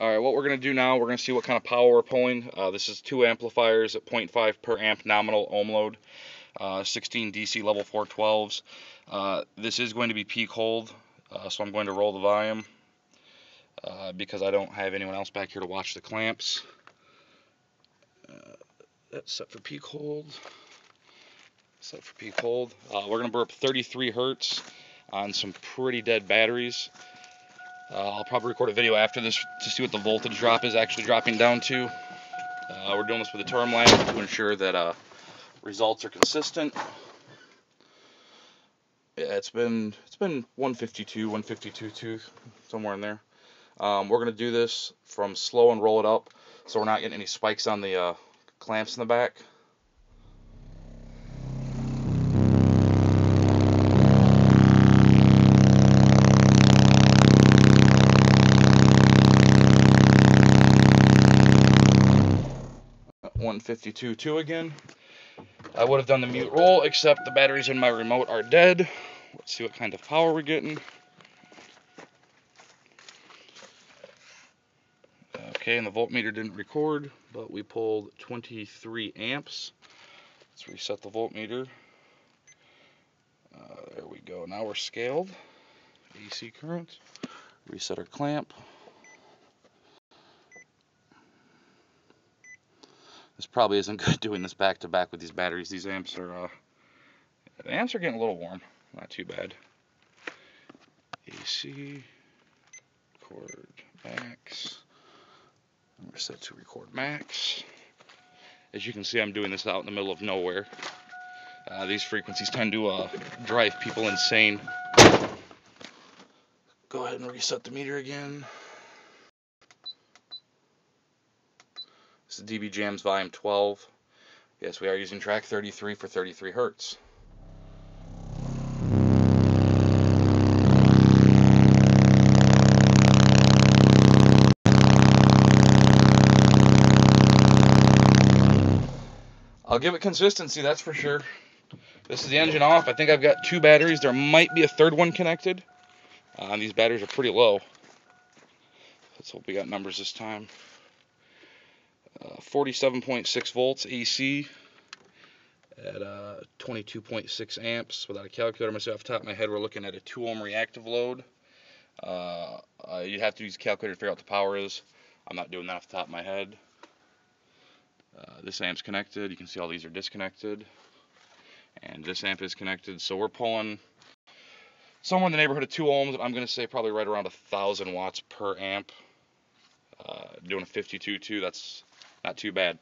All right, what we're going to do now, we're going to see what kind of power we're pulling. Uh, this is two amplifiers at 0.5 per amp nominal ohm load, uh, 16 DC level 412s. Uh, this is going to be peak hold, uh, so I'm going to roll the volume uh, because I don't have anyone else back here to watch the clamps. Uh, that's set for peak hold. Set for peak hold. we're going to burp 33 hertz on some pretty dead batteries. Uh, I'll probably record a video after this to see what the voltage drop is actually dropping down to. Uh, we're doing this with a TermLab to ensure that uh, results are consistent. Yeah, it's been it's been 152, 152, somewhere in there. Um, we're gonna do this from slow and roll it up, so we're not getting any spikes on the uh, clamps in the back. 152.2 again. I would have done the mute roll, except the batteries in my remote are dead. Let's see what kind of power we're getting. Okay, and the voltmeter didn't record, but we pulled 23 amps. Let's reset the voltmeter. Uh, there we go. Now we're scaled. AC current. Reset our clamp. This probably isn't good doing this back to back with these batteries. These amps are, uh, the amps are getting a little warm. Not too bad. AC, record max. I'm going to set to record max. As you can see, I'm doing this out in the middle of nowhere. Uh, these frequencies tend to uh, drive people insane. Go ahead and reset the meter again. This is DB Jams Volume 12. Yes, we are using track 33 for 33 hertz. I'll give it consistency, that's for sure. This is the engine off. I think I've got two batteries. There might be a third one connected. Uh, these batteries are pretty low. Let's hope we got numbers this time. 47.6 volts AC at uh, 22.6 amps without a calculator. Myself off the top of my head we're looking at a 2 ohm reactive load. Uh, uh, you have to use a calculator to figure out what the power is. I'm not doing that off the top of my head. Uh, this amp's connected. You can see all these are disconnected. And this amp is connected. So we're pulling somewhere in the neighborhood of 2 ohms I'm going to say probably right around a thousand watts per amp. Uh, doing a 52.2 that's not too bad.